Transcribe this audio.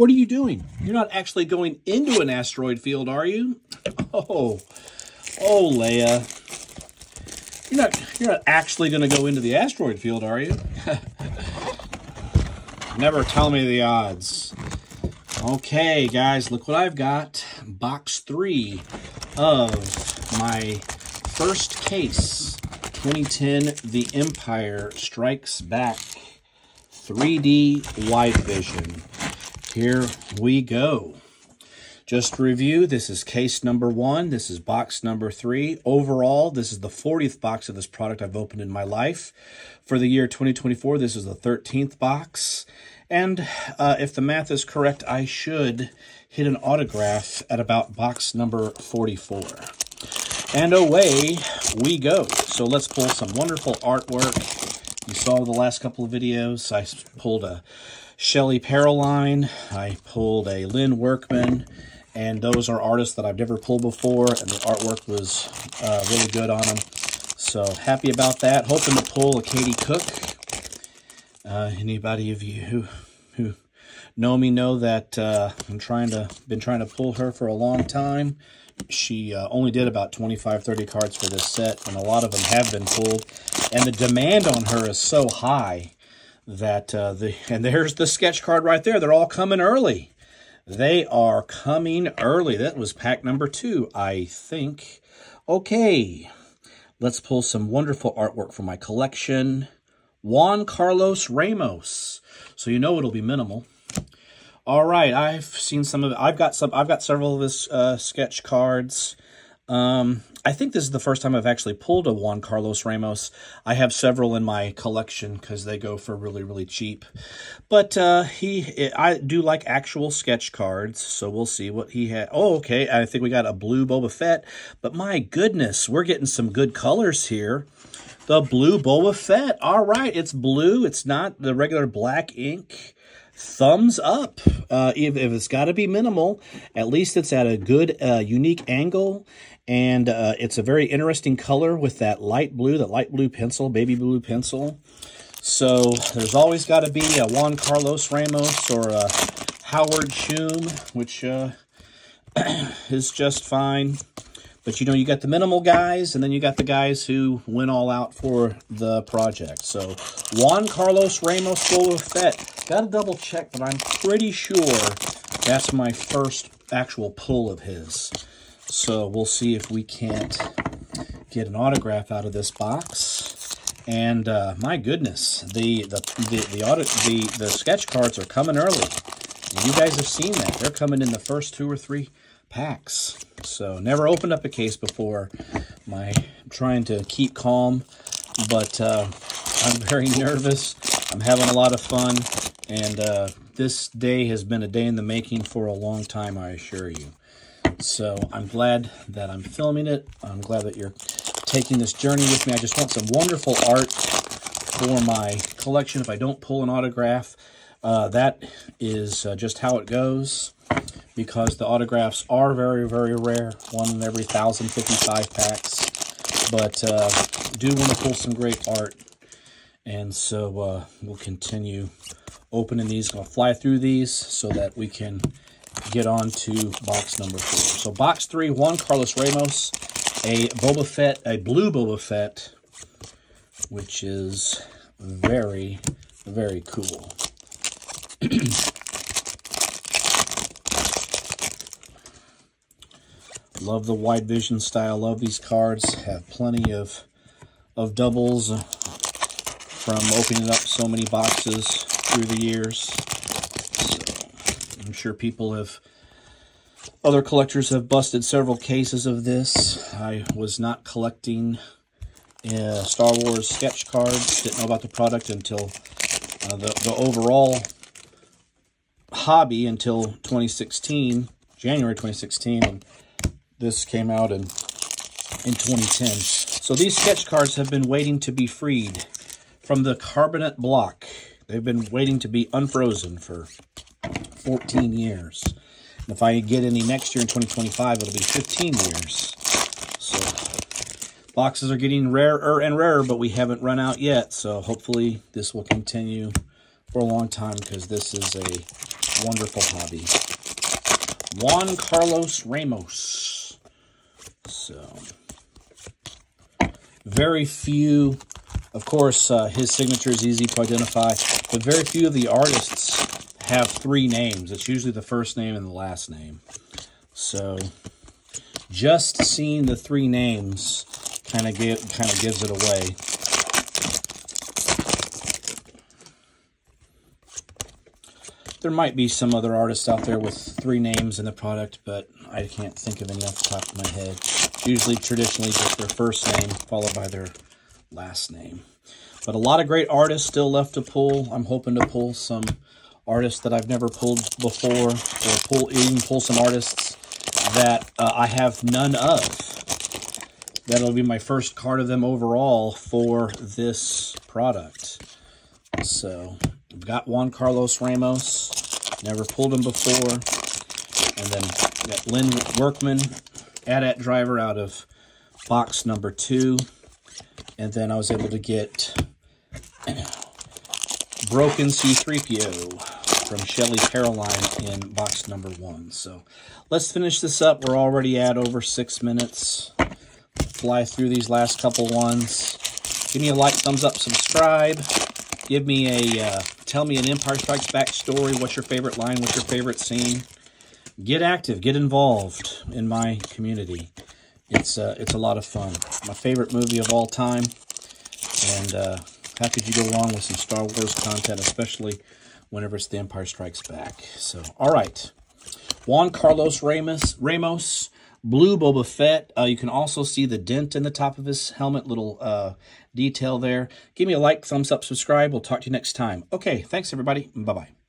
What are you doing? You're not actually going into an asteroid field, are you? Oh, oh, Leia. You're not, you're not actually going to go into the asteroid field, are you? Never tell me the odds. Okay, guys, look what I've got. Box three of my first case. 2010 The Empire Strikes Back 3D Wide Vision. Here we go. Just review, this is case number one. This is box number three. Overall, this is the 40th box of this product I've opened in my life. For the year 2024, this is the 13th box. And uh, if the math is correct, I should hit an autograph at about box number 44. And away we go. So let's pull some wonderful artwork. You saw the last couple of videos. I pulled a Shelli Paroline. I pulled a Lynn Workman. And those are artists that I've never pulled before. And the artwork was uh, really good on them. So happy about that. Hoping to pull a Katie Cook. Uh, anybody of you who, who know me know that uh, I'm trying to been trying to pull her for a long time she uh, only did about 25, 30 cards for this set, and a lot of them have been pulled. And the demand on her is so high that uh, the and there's the sketch card right there. They're all coming early. They are coming early. That was pack number two, I think. Okay, let's pull some wonderful artwork from my collection. Juan Carlos Ramos. So you know it'll be minimal. All right, I've seen some of it. I've got some. I've got several of his uh, sketch cards. Um, I think this is the first time I've actually pulled a Juan Carlos Ramos. I have several in my collection because they go for really, really cheap. But uh, he, it, I do like actual sketch cards, so we'll see what he had. Oh, okay, I think we got a blue Boba Fett. But my goodness, we're getting some good colors here. The blue Boba Fett. All right, it's blue. It's not the regular black ink thumbs up. Uh, if, if it's got to be minimal, at least it's at a good, uh, unique angle. And uh, it's a very interesting color with that light blue, that light blue pencil, baby blue pencil. So there's always got to be a Juan Carlos Ramos or a Howard Shum, which uh, is just fine. But you know, you got the minimal guys, and then you got the guys who went all out for the project. So Juan Carlos Ramos Boba Fett. Got to double check, but I'm pretty sure that's my first actual pull of his. So we'll see if we can't get an autograph out of this box. And uh, my goodness, the the the the, audit, the the sketch cards are coming early. You guys have seen that; they're coming in the first two or three packs. So never opened up a case before. My I'm trying to keep calm, but uh, I'm very nervous. I'm having a lot of fun, and uh, this day has been a day in the making for a long time, I assure you. So I'm glad that I'm filming it. I'm glad that you're taking this journey with me. I just want some wonderful art for my collection. If I don't pull an autograph, uh, that is uh, just how it goes because the autographs are very, very rare. One in every 1,055 packs. But uh, do want to pull some great art. And so uh, we'll continue opening these. Going to fly through these so that we can get on to box number four. So box three, Juan Carlos Ramos, a Boba Fett, a blue Boba Fett, which is very, very cool. Love the wide vision style. Love these cards. Have plenty of of doubles from opening up so many boxes through the years. So I'm sure people have, other collectors have busted several cases of this. I was not collecting uh, Star Wars sketch cards. Didn't know about the product until uh, the, the overall hobby until 2016, January 2016. And this came out in, in 2010. So these sketch cards have been waiting to be freed from the carbonite block. They've been waiting to be unfrozen for 14 years. And if I get any next year in 2025, it'll be 15 years. So boxes are getting rarer and rarer, but we haven't run out yet. So hopefully this will continue for a long time because this is a wonderful hobby. Juan Carlos Ramos. So, very few, of course, uh, his signature is easy to identify, but very few of the artists have three names. It's usually the first name and the last name. So, just seeing the three names kind of kind of gives it away. There might be some other artists out there with three names in the product, but I can't think of any off the top of my head. Usually, traditionally, just their first name followed by their last name. But a lot of great artists still left to pull. I'm hoping to pull some artists that I've never pulled before, or pull even pull some artists that uh, I have none of. That'll be my first card of them overall for this product. So, I've got Juan Carlos Ramos. Never pulled him before. And then got Lynn Workman, AT-AT driver out of box number two. And then I was able to get Broken C-3PO from Shelli Paroline in box number one. So let's finish this up. We're already at over six minutes. Fly through these last couple ones. Give me a like, thumbs up, subscribe. Give me a, uh, tell me an Empire Strikes Back story. What's your favorite line? What's your favorite scene? Get active. Get involved in my community. It's, uh, it's a lot of fun. My favorite movie of all time. And uh, how could you go wrong with some Star Wars content, especially whenever it's The Empire Strikes Back. So, all right. Juan Carlos Ramos, Ramos Blue Boba Fett. Uh, you can also see the dent in the top of his helmet, little uh, detail there. Give me a like, thumbs up, subscribe. We'll talk to you next time. Okay, thanks, everybody. Bye-bye.